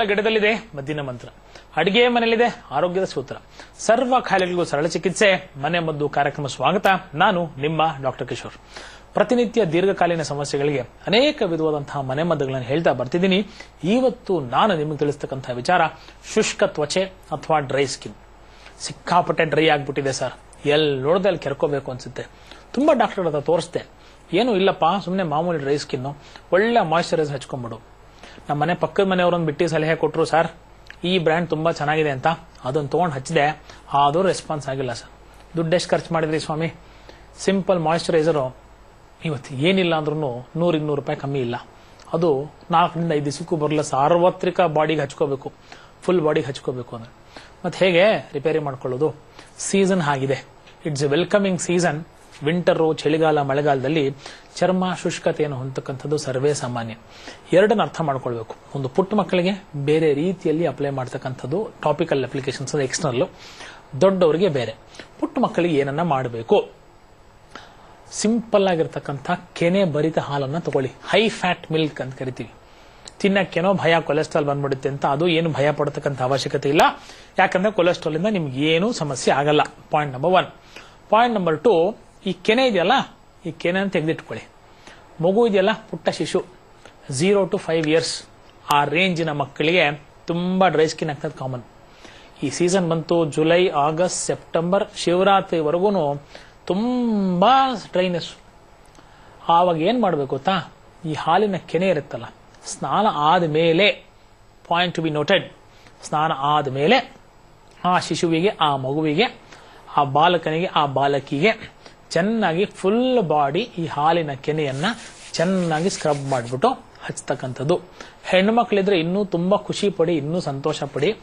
ಹಿತ್ತಲ ಗಿಡದಲ್ಲಿದೆ, ಮದ್ದಿನ ಮಂತ್ರ. ಅಡಿಗೆ ಮನೆಯಲ್ಲಿದೆ, ಆರೋಗ್ಯದ ಸೂತ್ರ. ಸರ್ವ ಖಾಯಿಲೆಗಳಿಗೂ ಸರಳ ಚಿಕಿತ್ಸೆ, ಮನೆ ಮದ್ದು ಕಾರ್ಯಕ್ರಮ ಸ್ವಾಗತ. ನಾನು ನಿಮ್ಮ ಡಾಕ್ಟರ್ ಕಿಶೋರ್. ಪ್ರತಿನಿತ್ಯ ದೀರ್ಘಕಾಲೀನ ಸಮಸ್ಯೆಗಳಿಗೆ ಅನೇಕ ವಿಧವಾದಂತಹ ಮನೆ ಮದ್ದುಗಳನ್ನು ಹೇಳ್ತಾ ಬರ್ತಿದ್ದೀನಿ. ಇವತ್ತು ನಾನು ನಿಮಗೆ ತಿಳಿಸ್ತಕ್ಕಂತಹ ವಿಚಾರ, ಶುಷ್ಕ ತ್ವಚೆ ಅಥವಾ ಡ್ರೈ ಸ್ಕಿನ್. ಸಿಕ್ಕಾಪಟ್ಟೆ ಡ್ರೈ ಆಗ್ಬಿಟ್ಟಿದೆ ಸರ್. ಎಲ್ಲಿ ನೋಡ್ದೆ ಕೆರ್ಕೋಬೇಕು ಅನ್ಸುತ್ತೆ. ತುಂಬಾ ಡಾಕ್ಟರ್ ಹತ್ರ ತೋರಿಸ್ದೆ. ಏನು ಇಲ್ಲಪ್ಪ ಸುಮ್ಮನೆ ಮಾಮೂಲಿ ಡ್ರೈ ಸ್ಕಿನ್ ಒಳ್ಳೆ ಮಾಯಿಶ್ಚರೈಸ್ ಹಚ್ಕೊಂಡ್ಬಿಡು ನಮ್ಮ ಮನೆ ಪಕ್ಕದ ಮನೆಯವರೊಂದು ಬಿಟ್ಟು ಸಲಹೆ ಕೊಟ್ಟರು ಸರ್, ಈ ಬ್ರ್ಯಾಂಡ್ ತುಂಬಾ ಚೆನ್ನಾಗಿದೆ ಅಂತ ಅದನ್ನ ತೊಗೊಂಡು ಹಚ್ಚಿದೆ. ಆದರೂ ರೆಸ್ಪಾನ್ಸ್ ಆಗಿಲ್ಲ, ಸರ್. ದುಡ್ಡೆಷ್ಟು ಖರ್ಚು ಮಾಡಿದ್ರಿ ಸ್ವಾಮಿ? ಸಿಂಪಲ್ ಮಾಯಿಶ್ಚರೈಸರು ಇವತ್ತು ಏನಿಲ್ಲ ಅಂದ್ರೂ ನೂರು ಇನ್ನೂರು ರೂಪಾಯಿ ಕಮ್ಮಿ ಇಲ್ಲ. ಅದು ನಾಲ್ಕರಿಂದ ಐದು ದಿವಸಕ್ಕೂ ಬರಲ್ಲ, ಸಾರ್ವತ್ರಿಕ ಬಾಡಿಗೆ ಹಚ್ಕೋಬೇಕು. ಫುಲ್ ಬಾಡಿಗೆ ಹಚ್ಕೋಬೇಕು ಅಂದ್ರೆ. ಮತ್ತೆ ಹೇಗೆ? ರಿಪೇರಿ ಮಾಡ್ಕೊಳ್ಳೋದು. ಸೀಸನ್ ಆಗಿದೆ. It's a welcoming season winter, ಚಳಿಗಾಲ, ಮಳೆಗಾಲದಲ್ಲಿ ಚರ್ಮ ಶುಷ್ಕತೆಯನ್ನು ಹೊಂದತಕ್ಕಂಥದ್ದು ಸರ್ವೇ ಸಾಮಾನ್ಯ. ಎರಡನ್ನ ಅರ್ಥ ಮಾಡ್ಕೊಳ್ಬೇಕು. ಒಂದು ಪುಟ್ಟ ಮಕ್ಕಳಿಗೆ ಬೇರೆ ರೀತಿಯಲ್ಲಿ ಅಪ್ಲೈ ಮಾಡ್ತಕ್ಕಂಥದ್ದು ಟಾಪಿಕಲ್ ಅಪ್ಲಿಕೇಶನ್ಸ್ ಎಕ್ಸ್ಟರ್ನಲ್ ದೊಡ್ಡವರಿಗೆ ಬೇರೆ. ಪುಟ್ಟ ಮಕ್ಕಳಿಗೆ ಏನನ್ನ ಮಾಡಬೇಕು? ಸಿಂಪಲ್ ಆಗಿರ್ತಕ್ಕಂಥ ಕೆನೆ ಭರಿತ ಹಾಲನ್ನ ತಗೊಳ್ಳಿ. ಹೈ ಫ್ಯಾಟ್ ಮಿಲ್ಕ್ ಅಂತ ಕರಿತೀವಿ. ತಿನ್ನಕ್ಕೇನೋ ಭಯ ಕೊಲೆಸ್ಟ್ರಾಲ್ ಬಂದ್ಬಿಡುತ್ತೆ ಅಂತ ಅದು ಏನು ಭಯ ಪಡತಕ್ಕಂಥ ಅವಶ್ಯಕತೆ ಇಲ್ಲ. ಯಾಕಂದ್ರೆ ಕೊಲೆಸ್ಟ್ರಾಲ್ ಇಂದ ನಿಮ್ಗೆ ಏನೂ ಸಮಸ್ಯೆ ಆಗಲ್ಲ. Point number one point number two ಈ ಕೆನೆ ಇದೆಯಲ್ಲ, ಈ ಕೆನೆಯನ್ನು ತೆಗೆದಿಟ್ಕೊಳ್ಳಿ. ಮಗು ಇದೆಯಲ್ಲ, ಪುಟ್ಟ ಶಿಶು. ಝೀರೋ ಟು ಫೈವ್ ಇಯರ್ಸ್ ಆ ರೇಂಜಿನ ಮಕ್ಕಳಿಗೆ ತುಂಬಾ ಡ್ರೈ ಸ್ಕಿನ್ ಆಗ್ತದೆ ಕಾಮನ್ ಈ ಸೀಸನ್ ಬಂತು ಜುಲೈ ಆಗಸ್ಟ್ ಸೆಪ್ಟೆಂಬರ್ ಶಿವರಾತ್ರಿವರೆಗೂ ತುಂಬಾ ಡ್ರೈನೆಸ್ ಆವಾಗ ಏನ್ ಮಾಡಬೇಕು ಗೊತ್ತಾ? ಈ ಹಾಲಿನ ಕೆನೆ ಇರುತ್ತಲ್ಲ, ಸ್ನಾನ ಆದ ಮೇಲೆ ಪಾಯಿಂಟ್ ಟು ಬಿ ನೋಟೆಡ್ ಸ್ನಾನ ಆದ ಮೇಲೆ ಆ ಶಿಶುವಿಗೆ, ಆ ಮಗುವಿಗೆ, ಆ ಬಾಲಕನಿಗೆ, ಆ ಬಾಲಕಿಗೆ ಚೆನ್ನಾಗಿ ಫುಲ್ ಬಾಡಿ ಈ ಹಾಲಿನ ಕೆನೆಯನ್ನ ಚೆನ್ನಾಗಿ ಸ್ಕ್ರಬ್ ಮಾಡಿಬಿಟ್ಟು ಹಚ್ತಕ್ಕಂಥದ್ದು. ಹೆಣ್ಣು ಮಕ್ಕಳಿದ್ರೆ ಇನ್ನೂ ತುಂಬಾ ಖುಷಿ ಪಡಿ, ಇನ್ನೂ ಸಂತೋಷ ಪಡಿ.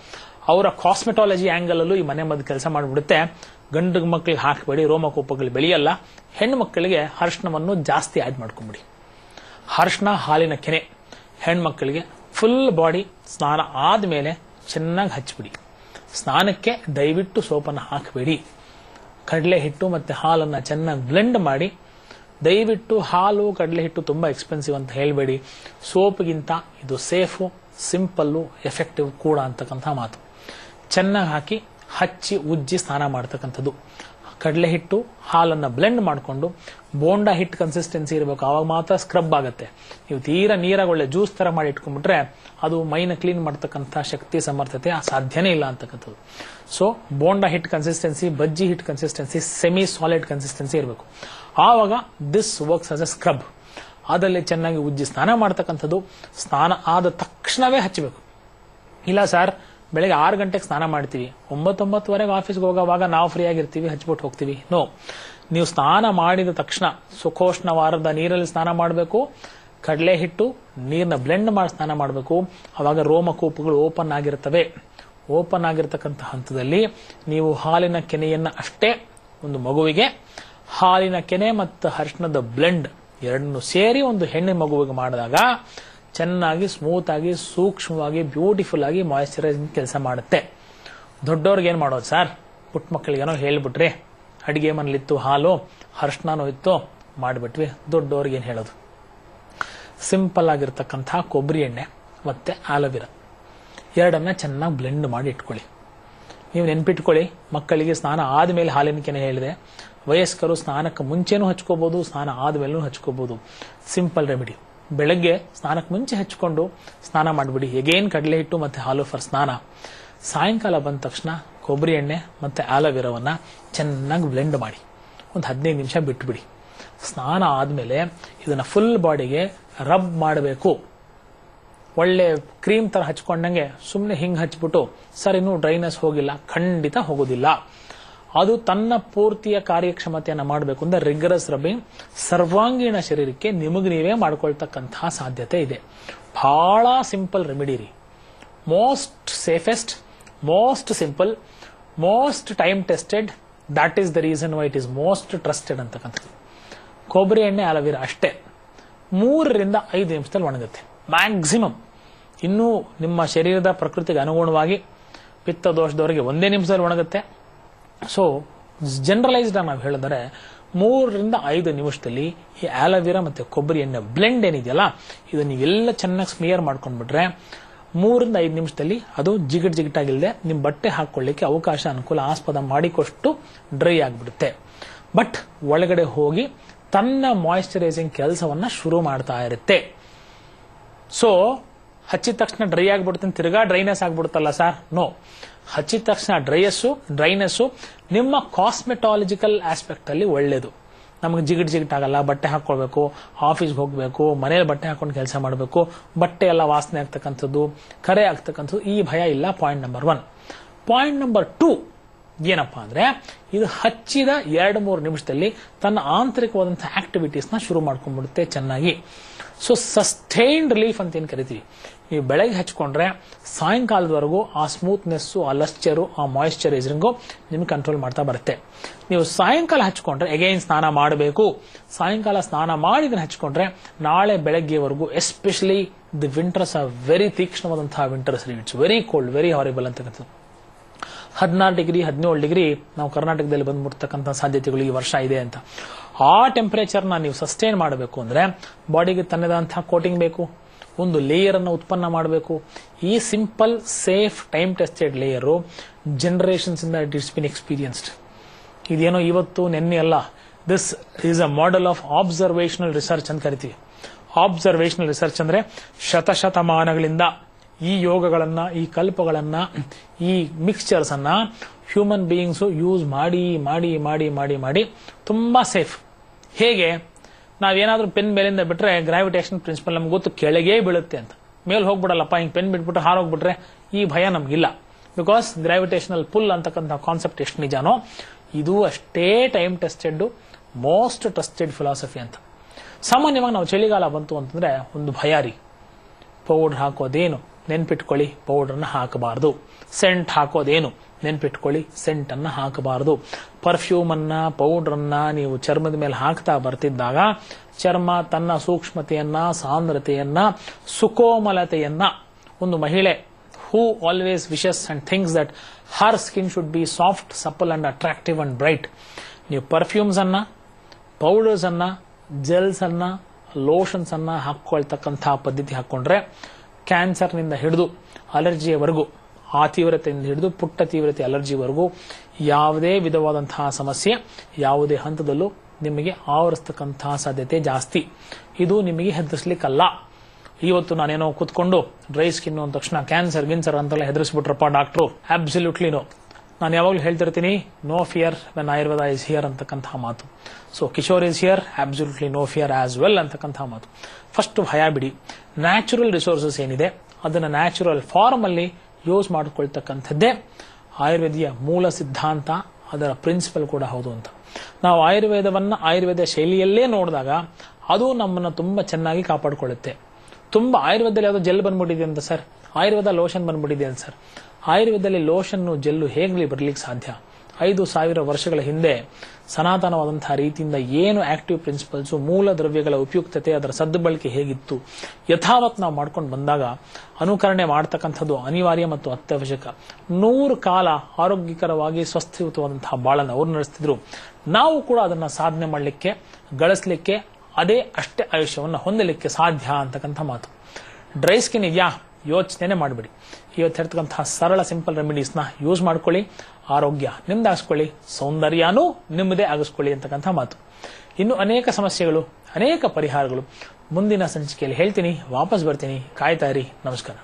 ಅವರ ಕಾಸ್ಮೆಟಾಲಜಿ ಆಂಗಲ್ ಅಲ್ಲೂ ಈ ಮನೆ ಮದ್ದು ಕೆಲಸ ಮಾಡಿಬಿಡುತ್ತೆ. ಗಂಡು ಮಕ್ಕಳಿಗೆ ಹಾಕಬೇಡಿ, ರೋಮಕೋಪಗಳು ಬೆಳೆಯಲ್ಲ. ಹೆಣ್ಣು ಮಕ್ಕಳಿಗೆ ಹರ್ಷಣವನ್ನು ಜಾಸ್ತಿ ಆಡ್ ಮಾಡ್ಕೊಂಬಿಡಿ. ಹರ್ಷಣ ಹಾಲಿನ ಕೆನೆ. ಹೆಣ್ಮಕ್ಕಳಿಗೆ ಫುಲ್ ಬಾಡಿ ಸ್ನಾನ ಆದ್ಮೇಲೆ ಚೆನ್ನಾಗಿ ಹಚ್ಬಿಡಿ. ಸ್ನಾನಕ್ಕೆ ದಯವಿಟ್ಟು ಸೋಪನ್ನು ಹಾಕಬೇಡಿ. ಕಡಲೆ ಹಿಟ್ಟು ಮತ್ತೆ ಹಾಲನ್ನ ಚೆನ್ನಾಗಿ ಬ್ಲೆಂಡ್ ಮಾಡಿ, ದಯವಿಟ್ಟು ಹಾಲು ಕಡಲೆ ಹಿಟ್ಟು ತುಂಬಾ ಎಕ್ಸ್ಪೆನ್ಸಿವ್ ಅಂತ ಹೇಳಬೇಡಿ. ಸೋಪ್ಗಿಂತ ಇದು ಸೇಫು ಸಿಂಪಲ್ಲು ಎಫೆಕ್ಟಿವ್ ಕೂಡ ಅಂತಕ್ಕಂಥ ಮಾತು. ಚೆನ್ನಾಗಿ ಹಾಕಿ ಹಚ್ಚಿ ಉಜ್ಜಿ ಸ್ನಾನ ಮಾಡ್ತಕ್ಕಂಥದ್ದು. ಕಡಲೆ ಹಿಟ್ಟು, ಹಾಲನ್ನ ಬ್ಲೆಂಡ್ ಮಾಡಿಕೊಂಡು ಬೋಂಡಾ ಹಿಟ್ ಕನ್ಸಿಸ್ಟೆನ್ಸಿ ಇರಬೇಕು. ಆವಾಗ ಮಾತ್ರ ಸ್ಕ್ರಬ್ ಆಗುತ್ತೆ. ನೀವು ತೀರಾ ನೀರಾಗ ಒಳ್ಳೆ ಜ್ಯೂಸ್ ತರ ಮಾಡಿ ಇಟ್ಕೊಂಡ್ಬಿಟ್ರೆ ಅದು ಮೈನ ಕ್ಲೀನ್ ಮಾಡ್ತಕ್ಕಂಥ ಶಕ್ತಿ, ಸಮರ್ಥತೆ ಸಾಧ್ಯನೇ ಇಲ್ಲ ಅಂತಕ್ಕಂಥದ್ದು. ಸೊ ಬೋಂಡಾ ಹಿಟ್ ಕನ್ಸಿಸ್ಟೆನ್ಸಿ ಬಜ್ಜಿ ಹಿಟ್ ಕನ್ಸಿಸ್ಟೆನ್ಸಿ ಸೆಮಿ ಸಾಲಿಡ್ ಕನ್ಸಿಸ್ಟೆನ್ಸಿ ಇರಬೇಕು. ಆವಾಗ this works as a scrub ಅದರಲ್ಲಿ ಚೆನ್ನಾಗಿ ಉಜ್ಜಿ ಸ್ನಾನ ಮಾಡ್ತಕ್ಕಂಥದ್ದು, ಸ್ನಾನ ಆದ ತಕ್ಷಣವೇ ಹಚ್ಚಬೇಕು ಇಲ್ಲ ಸರ್ ಬೆಳಗ್ಗೆ ಆರು ಗಂಟೆಗೆ ಸ್ನಾನ ಮಾಡ್ತೀವಿ. ಒಂಬತ್ತೊಂಬತ್ತುವರೆಗೆ ಆಫೀಸ್ಗೆ ಹೋಗೋವಾಗ ನಾವು ಫ್ರೀ ಆಗಿರ್ತೀವಿ, ಹಚ್ಬಿಟ್ಟು ಹೋಗ್ತೀವಿ. ನೋ ನೀವು ಸ್ನಾನ ಮಾಡಿದ ತಕ್ಷಣ ಸುಖೋಷ್ಣವಾರದ ನೀರಲ್ಲಿ ಸ್ನಾನ ಮಾಡಬೇಕು. ಕಡಲೆ ಹಿಟ್ಟು ನೀರನ್ನ ಬ್ಲೆಂಡ್ ಮಾಡಿ ಸ್ನಾನ ಮಾಡಬೇಕು. ಅವಾಗ ರೋಮಕೂಪಗಳು ಓಪನ್ ಆಗಿರ್ತವೆ ಓಪನ್ ಆಗಿರ್ತಕ್ಕಂಥ ಹಂತದಲ್ಲಿ ನೀವು ಹಾಲಿನ ಕೆನೆಯನ್ನ ಅಷ್ಟೇ ಒಂದು ಮಗುವಿಗೆ, ಹಾಲಿನ ಕೆನೆ ಮತ್ತು ಹರ್ಷಣದ ಬ್ಲೆಂಡ್ ಎರಡನ್ನು ಸೇರಿ ಒಂದು ಹೆಣ್ಣಿನ ಮಗುವಿಗೆ ಮಾಡಿದಾಗ ಚೆನ್ನಾಗಿ ಸ್ಮೂತ್ ಆಗಿ, ಸೂಕ್ಷ್ಮವಾಗಿ ಬ್ಯೂಟಿಫುಲ್ ಆಗಿ ಮಾಯಿಶ್ಚರೈಸಿಂಗ್ ಕೆಲಸ ಮಾಡುತ್ತೆ. ದೊಡ್ಡವ್ರಿಗೆ ಏನ್ ಮಾಡೋದು ಸರ್ ಪುಟ್ಟ ಮಕ್ಕಳಿಗೇನೋ ಹೇಳ್ಬಿಟ್ರಿ. ಅಡಿಗೆ ಮನೇಲಿತ್ತು ಹಾಲು ಅರ್ಶನೂ ಇತ್ತು, ಮಾಡಿಬಿಟ್ವಿ. ದೊಡ್ಡವ್ರಿಗೆ ಏನು ಹೇಳೋದು? ಸಿಂಪಲ್ ಆಗಿರ್ತಕ್ಕಂಥ ಕೊಬ್ಬರಿ ಎಣ್ಣೆ, ಮತ್ತೆ ಆಲೋವೆರಾ. ಎರಡನ್ನ ಚೆನ್ನಾಗಿ ಬ್ಲೆಂಡ್ ಮಾಡಿ ಇಟ್ಕೊಳ್ಳಿ. ನೀವು ನೆನ್ಪಿಟ್ಕೊಳ್ಳಿ, ಮಕ್ಕಳಿಗೆ ಸ್ನಾನ ಆದ್ಮೇಲೆ ಹಾಲಿನ ಕೆನೆ ಹೇಳಿದೆ. ವಯಸ್ಕರು ಸ್ನಾನಕ್ಕೆ ಮುಂಚೆನೂ ಹಚ್ಕೋಬಹುದು ಸ್ನಾನ ಆದ್ಮೇಲೂ ಹಚ್ಕೋಬಹುದು ಸಿಂಪಲ್ ರೆಮಿಡಿ ಬೆಳಗ್ಗೆ ಸ್ನಾನಕ್ಕೆ ಮುಂಚೆ ಹಚ್ಕೊಂಡು ಸ್ನಾನ ಮಾಡಿಬಿಡಿ. ಎಗೇನ್ ಕಡಲೆ ಹಿಟ್ಟು ಮತ್ತೆ ಹಾಲು ಫರ್ ಸ್ನಾನ. ಸಾಯಂಕಾಲ ಬಂದ ತಕ್ಷಣ ಕೊಬ್ಬರಿ ಎಣ್ಣೆ ಮತ್ತೆ ಆಲೋವೆರಾವನ್ನ ಚೆನ್ನಾಗಿ ಬ್ಲೆಂಡ್ ಮಾಡಿ. ಒಂದು ಹದಿನೈದು ನಿಮಿಷ ಬಿಟ್ಬಿಡಿ. ಸ್ನಾನ ಆದಮೇಲೆ ಇದನ್ನ ಫುಲ್ ಬಾಡಿಗೆ ರಬ್ ಮಾಡಬೇಕು. ಒಳ್ಳೆ ಕ್ರೀಮ್ ತರ ಹಚ್ಕೊಂಡಂಗೆ ಸುಮ್ಮನೆ ಹಿಂಗೆ ಹಚ್ಬಿಟ್ಟು, ಸರ್, ಇನ್ನೂ ಡ್ರೈನೆಸ್ ಹೋಗಿಲ್ಲ, ಖಂಡಿತ ಹೋಗೋದಿಲ್ಲ. ಅದು ತನ್ನ ಪೂರ್ತಿಯ ಕಾರ್ಯಕ್ಷಮತೆಯನ್ನು ಮಾಡಬೇಕು ಅಂದ್ರೆ ರಿಗರಸ್ ರಬ್ಬಿಂಗ್ ಸರ್ವಾಂಗೀಣ ಶರೀರಕ್ಕೆ ನಿಮಗೆ ನೀವೇ ಮಾಡ್ಕೊಳ್ತಕ್ಕಂತಹ ಸಾಧ್ಯತೆ ಇದೆ. ಬಹಳ ಸಿಂಪಲ್ ರೆಮಿಡಿ ರೀ. Most safest most simple most time tested that is the reason why it is most trusted ಅಂತಕ್ಕಂಥದ್ದು. ಕೊಬ್ಬರಿ ಎಣ್ಣೆ ಅಲವೀರ ಅಷ್ಟೇ. ಮೂರರಿಂದ ಐದು ನಿಮಿಷದಲ್ಲಿ ಒಣಗುತ್ತೆ. ಮ್ಯಾಕ್ಸಿಮಮ್ ಇನ್ನೂ ನಿಮ್ಮ ಶರೀರದ ಪ್ರಕೃತಿಗೆ ಅನುಗುಣವಾಗಿ ಪಿತ್ತ ದೋಷದವರಿಗೆ ಒಂದೇ ನಿಮಿಷದಲ್ಲಿ ಒಣಗುತ್ತೆ. ಸೊ ಜನರಲೈಸ್ಡ್ ನಾವು ಹೇಳಿದರೆ, ಮೂರರಿಂದ ಐದು ನಿಮಿಷದಲ್ಲಿ ಈ ಆಲೋವೆರಾ ಮತ್ತೆ ಕೊಬ್ಬರಿ ಎಣ್ಣೆ ಬ್ಲೆಂಡ್ ಏನಿದೆಯಲ್ಲ, ಇದು ಎಲ್ಲ ಚೆನ್ನಾಗಿ ಸ್ಮಿಯರ್ ಮಾಡ್ಕೊಂಡ್ಬಿಟ್ರೆ ಮೂರಿಂದ ಐದು ನಿಮಿಷದಲ್ಲಿ ಅದು ಜಿಗಿಟ್ ಜಿಗಿಟಾಗಿಲ್ಲದೆ ನಿಮ್ಮ ಬಟ್ಟೆ ಹಾಕೊಳ್ಳಿಕ್ಕೆ ಅವಕಾಶ ಅನುಕೂಲ ಆಸ್ಪದ ಮಾಡಿಕೊಷ್ಟು ಡ್ರೈ ಆಗಿಬಿಡುತ್ತೆ. ಬಟ್ ಒಳಗಡೆ ಹೋಗಿ ತನ್ನ ಮಾಯಿಶ್ಚರೈಸಿಂಗ್ ಕೆಲಸವನ್ನ ಶುರು ಮಾಡ್ತಾ ಇರುತ್ತೆ. ಸೊ ಹಚ್ಚಿದ ತಕ್ಷಣ ಡ್ರೈ ಆಗಿಬಿಡ್ತೀನಿ ತಿರ್ಗಾ ಡ್ರೈನೆಸ್ ಆಗ್ಬಿಡುತ್ತಲ್ಲ ಸರ್ ನೋ ಹಚ್ಚಿದ ತಕ್ಷಣ ಡ್ರೈಯಸ್ಸು ಡ್ರೈನೆಸ್ಸು ನಿಮ್ಮ ಕಾಸ್ಮೆಟಾಲಜಿಕಲ್ ಆಸ್ಪೆಕ್ಟ್ ಅಲ್ಲಿ ಒಳ್ಳೇದು. ನಮಗೆ ಜಿಗಿಟ್ ಜಿಗಿಟ್ ಆಗಲ್ಲ, ಬಟ್ಟೆ ಹಾಕೊಳ್ಬೇಕು ಆಫೀಸ್ಗೆ ಹೋಗಬೇಕು, ಮನೇಲಿ ಬಟ್ಟೆ ಹಾಕೊಂಡು ಕೆಲಸ ಮಾಡಬೇಕು, ಬಟ್ಟೆ ಎಲ್ಲ ವಾಸನೆ ಆಗ್ತಕ್ಕಂಥದ್ದು, ಕರೆ ಆಗ್ತಕ್ಕಂಥದ್ದು, ಈ ಭಯ ಇಲ್ಲ point number one point number two ಏನಪ್ಪಾ ಅಂದ್ರೆ, ಇದು ಹಚ್ಚಿದ ಎರಡು ಮೂರು ನಿಮಿಷದಲ್ಲಿ ತನ್ನ ಆಂತರಿಕವಾದಂತಹ ನ ಶುರು ಮಾಡ್ಕೊಂಡ್ಬಿಡುತ್ತೆ ಚೆನ್ನಾಗಿ. ಸೊ ಸಸ್ಟೈನ್ಡ್ ರಿಲೀಫ್ ಅಂತ ಏನು ಕರಿತೀವಿ? ನೀವು ಬೆಳಗ್ಗೆ ಹಚ್ಕೊಂಡ್ರೆ ಸಾಯಂಕಾಲದವರೆಗೂ ಆ ಸ್ಮೂತ್ನೆಸ್ಸು ಆ ಲಸ್ಚರು ಆ ಮಾಯಿಶ್ಚರೈಸರಿಂಗು ನಿಮ್ಗೆ ಕಂಟ್ರೋಲ್ ಮಾಡ್ತಾ ಬರುತ್ತೆ. ನೀವು ಸಾಯಂಕಾಲ ಹಚ್ಕೊಂಡ್ರೆ ಎಗೈನ್ ಸ್ನಾನ ಮಾಡಬೇಕು. ಸಾಯಂಕಾಲ ಸ್ನಾನ ಮಾಡಿ ಇದನ್ನ ಹಚ್ಕೊಂಡ್ರೆ ನಾಳೆ ಬೆಳಗ್ಗೆವರೆಗೂ especially the winters are very ತೀಕ್ಷ್ಣವಾದಂತಹ winters it's very cold very horrible ಅಂತಕ್ಕಂಥದ್ದು ಹದಿನಾರು ಡಿಗ್ರಿ, ಹದಿನೇಳು ಡಿಗ್ರಿ ನಾವು ಕರ್ನಾಟಕದಲ್ಲಿ ಬಂದ್ಬಿಡ್ತಕ್ಕಂಥ ಸಾಧ್ಯತೆಗಳು ಈ ವರ್ಷ ಇದೆ ಅಂತ. ಆ ಟೆಂಪರೇಚರ್ನ ನೀವು ಸಸ್ಟೈನ್ ಮಾಡಬೇಕು ಅಂದ್ರೆ ಬಾಡಿಗೆ ತನ್ನದಂತಹ ಕೋಟಿಂಗ್ ಬೇಕು, ಒಂದು ಲೇಯರ್ ಅನ್ನು ಉತ್ಪನ್ನ ಮಾಡಬೇಕು. ಈ simple safe time tested layer generations ಇಂದ ಇಟ್ ಇಸ್ ಬಿನ್ ಎಕ್ಸ್ಪೀರಿಯನ್ಸ್ಡ್ ಇದೇನೋ ಇವತ್ತು, ನೆನ್ನೆ ಅಲ್ಲ this is a model of observational research ಅಂತ ಕರಿತೀವಿ. ಆಬ್ಸರ್ವೇಷನಲ್ ರಿಸರ್ಚ್ ಅಂದ್ರೆ ಶತಶತಮಾನಗಳಿಂದ ಈ ಯೋಗಗಳನ್ನ, ಈ ಕಲ್ಪಗಳನ್ನ, ಈ ಮಿಕ್ಸ್ಚರ್ಸ್ ಅನ್ನ ಹ್ಯೂಮನ್ ಬೀಯಿಂಗ್ಸ್ ಯೂಸ್ ಮಾಡಿ ಮಾಡಿ ಮಾಡಿ ಮಾಡಿ ಮಾಡಿ, ತುಂಬಾ ಸೇಫ್ ಹೇಗೆ ನಾವೇನಾದ್ರೂ ಪೆನ್ ಮೇಲಿಂದ ಬಿಟ್ರೆ ಗ್ರಾವಿಟೇಷನ್ ಪ್ರಿನ್ಸಿಪಲ್ ನಮ್ಗೆ ಗೊತ್ತು, ಕೆಳಗೆ ಬೀಳುತ್ತೆ ಅಂತ. ಮೇಲೆ ಹೋಗ್ಬಿಡಲ್ಲಪ್ಪ, ಹಿಂಗೆ ಪೆನ್ ಬಿಟ್ಬಿಟ್ಟು ಹಾರೋಗ್ಬಿಟ್ರೆ ಈ ಭಯ ನಮ್ಗಿಲ್ಲ. ಬಿಕಾಸ್ ಗ್ರಾವಿಟೇಷನಲ್ ಪುಲ್ ಅಂತಕ್ಕಂಥ ಕಾನ್ಸೆಪ್ಟ್ ಎಷ್ಟು ನಿಜಾನೋ, ಇದು ಅಷ್ಟೇ time tested most trusted philosophy ಅಂತ. ಸಾಮಾನ್ಯವಾಗಿ ನಾವು ಚಳಿಗಾಲ ಬಂತು ಅಂತಂದ್ರೆ ಒಂದು ಭಯ ರೀ. ಪೌಡರ್ ಹಾಕೋದೇನು. ನೆನ್ಪಿಟ್ಕೊಳ್ಳಿ ಪೌಡರ್ನ ಹಾಕಬಾರದು. ಸೆಂಟ್ ಹಾಕೋದೇನು? ನೆನ್ಪಿಟ್ಕೊಳ್ಳಿ ಸೆಂಟ್ ಅನ್ನ ಹಾಕಬಾರದು. ಪರ್ಫ್ಯೂಮ್ ಅನ್ನ ಪೌಡರ್ ಅನ್ನ ನೀವು ಚರ್ಮದ ಮೇಲೆ ಹಾಕ್ತಾ ಬರ್ತಿದ್ದಾಗ, ಚರ್ಮ ತನ್ನ ಸೂಕ್ಷ್ಮತೆಯನ್ನ, ಸಾಂದ್ರತೆಯನ್ನ, ಸುಕೋಮಲತೆಯನ್ನ, ಒಂದು ಮಹಿಳೆ who always wishes and things that her skin should be soft supple and attractive and bright ನೀವು ಪರ್ಫ್ಯೂಮ್ಸ್ ಅನ್ನ ಪೌಡರ್ಸ್ ಅನ್ನ ಜೆಲ್ಸ್ ಅನ್ನ ಲೋಷನ್ಸ್ ಅನ್ನ ಹಾಕೊಳ್ತಕ್ಕಂತಹ ಪದ್ಧತಿ ಹಾಕೊಂಡ್ರೆ ಕ್ಯಾನ್ಸರ್ನಿಂದ ಹಿಡಿದು ಅಲರ್ಜಿಯವರೆಗೂ, ಆ ತೀವ್ರತೆಯಿಂದ ಹಿಡಿದು ಪುಟ್ಟ ತೀವ್ರತೆ ಅಲರ್ಜಿವರೆಗೂ ಯಾವುದೇ ವಿಧವಾದಂತಹ ಸಮಸ್ಯೆ ಯಾವುದೇ ಹಂತದಲ್ಲೂ ನಿಮಗೆ ಆವರಿಸ್ತಕ್ಕಂತಹ ಸಾಧ್ಯತೆ ಜಾಸ್ತಿ. ಇದು ನಿಮಗೆ ಹೆದರಿಸಲಿಕ್ಕಲ್ಲ. ಇವತ್ತು ನಾನೇನೋ ಕೂತ್ಕೊಂಡು ಡ್ರೈ ಸ್ಕಿನ್ ಅಂದ ತಕ್ಷಣ ಕ್ಯಾನ್ಸರ್ ಗಿನ್ಸರ್ ಅಂತೆಲ್ಲ ಹೆದರಿಸ್ಬಿಟ್ರಪ್ಪ ಡಾಕ್ಟ್ರು. ಅಬ್ಸಲ್ಯೂಟ್ಲಿ ನೋ ನಾನು ಯಾವಾಗಲೂ ಹೇಳ್ತಿರ್ತೀನಿ no fear when Ayurveda is here ಅಂತಕ್ಕಂತಹ ಮಾತು. So Kishore is here absolutely no fear as well ಅಂತಕ್ಕಂತಹ ಮಾತು. ಫಸ್ಟ್ ಭಯ ಬಿಡಿ. ನ್ಯಾಚುರಲ್ ರಿಸೋರ್ಸಸ್ ಏನಿದೆ, ಅದನ್ನ ನ್ಯಾಚುರಲ್ ಫಾರ್ಮ್ ಅಲ್ಲಿ ಯೂಸ್ ಮಾಡಿಕೊಳ್ತಕ್ಕಂಥದ್ದೇ ಆಯುರ್ವೇದಿಯ ಮೂಲ ಸಿದ್ಧಾಂತ, ಅದರ ಪ್ರಿನ್ಸಿಪಲ್ ಕೂಡ ಹೌದು ಅಂತ. ನಾವು ಆಯುರ್ವೇದವನ್ನ ಆಯುರ್ವೇದ ಶೈಲಿಯಲ್ಲೇ ನೋಡಿದಾಗ ಅದು ನಮ್ಮನ್ನ ತುಂಬಾ ಚೆನ್ನಾಗಿ ಕಾಪಾಡಿಕೊಳ್ಳುತ್ತೆ. ತುಂಬಾ ಆಯುರ್ವೇದದಲ್ಲಿ ಯಾವುದೋ ಜೆಲ್ ಬಂದ್ಬಿಟ್ಟಿದೆ ಅಂತ ಸರ್. ಆಯುರ್ವೇದ ಲೋಷನ್ ಬಂದ್ಬಿಟ್ಟಿದೆ ಸರ್. ಆಯುರ್ವೇದದಲ್ಲಿ ಲೋಷನ್ನು, ಜೆಲ್ಲು ಹೇಗ್ಲಿ ಬರ್ಲಿಕ್ಕೆ ಸಾಧ್ಯ? ಐದು ಸಾವಿರ ವರ್ಷಗಳ ಹಿಂದೆ ಸನಾತನವಾದಂತಹ ರೀತಿಯಿಂದ ಏನು ಆಕ್ಟಿವ್ ಪ್ರಿನ್ಸಿಪಲ್ಸ್, ಮೂಲ ದ್ರವ್ಯಗಳ ಉಪಯುಕ್ತತೆ, ಅದರ ಸದ್ಬಳಕೆ ಹೇಗಿತ್ತು, ಯಥಾವತ್ ನಾವು ಮಾಡ್ಕೊಂಡು ಬಂದಾಗ ಅನುಕರಣೆ ಮಾಡ್ತಕ್ಕಂಥದ್ದು ಅನಿವಾರ್ಯ ಮತ್ತು ಅತ್ಯವಶ್ಯಕ. ನೂರು ಕಾಲ ಆರೋಗ್ಯಕರವಾಗಿ ಸ್ವಸ್ಥಯುತವಾದಂತಹ ಬಾಳನ್ನು ಅವ್ರು ನಡೆಸ್ತಿದ್ರು. ನಾವು ಕೂಡ ಅದನ್ನ ಸಾಧನೆ ಮಾಡಲಿಕ್ಕೆ, ಗಳಿಸಲಿಕ್ಕೆ, ಅದೇ ಅಷ್ಟೇ ಆಯುಷ್ಯವನ್ನು ಹೊಂದಲಿಕ್ಕೆ ಸಾಧ್ಯ ಅಂತಕ್ಕಂಥ ಮಾತು. ಡ್ರೈ ಸ್ಕಿನ್ ಇದೆಯಾ? ಯೋಚನೆ ಮಾಡಬೇಡಿ. ಇವತ್ತು ಹೇಳ್ತಕ್ಕಂತಹ ಸರಳ ಸಿಂಪಲ್ ರೆಮಿಡೀಸ್ನ ಯೂಸ್ ಮಾಡ್ಕೊಳ್ಳಿ, ಆರೋಗ್ಯ ನಿಮ್ದಾಗಿಸ್ಕೊಳ್ಳಿ ಸೌಂದರ್ಯನೂ ನಿಮ್ಮದೇ ಆಗಿಸ್ಕೊಳ್ಳಿ ಅಂತಕ್ಕಂಥ ಮಾತು. ಇನ್ನು ಅನೇಕ ಸಮಸ್ಯೆಗಳು, ಅನೇಕ ಪರಿಹಾರಗಳು ಮುಂದಿನ ಸಂಚಿಕೆಯಲ್ಲಿ ಹೇಳ್ತೀನಿ. ವಾಪಸ್ ಬರ್ತೀನಿ. ಕಾಯ್ತಾ ನಮಸ್ಕಾರ.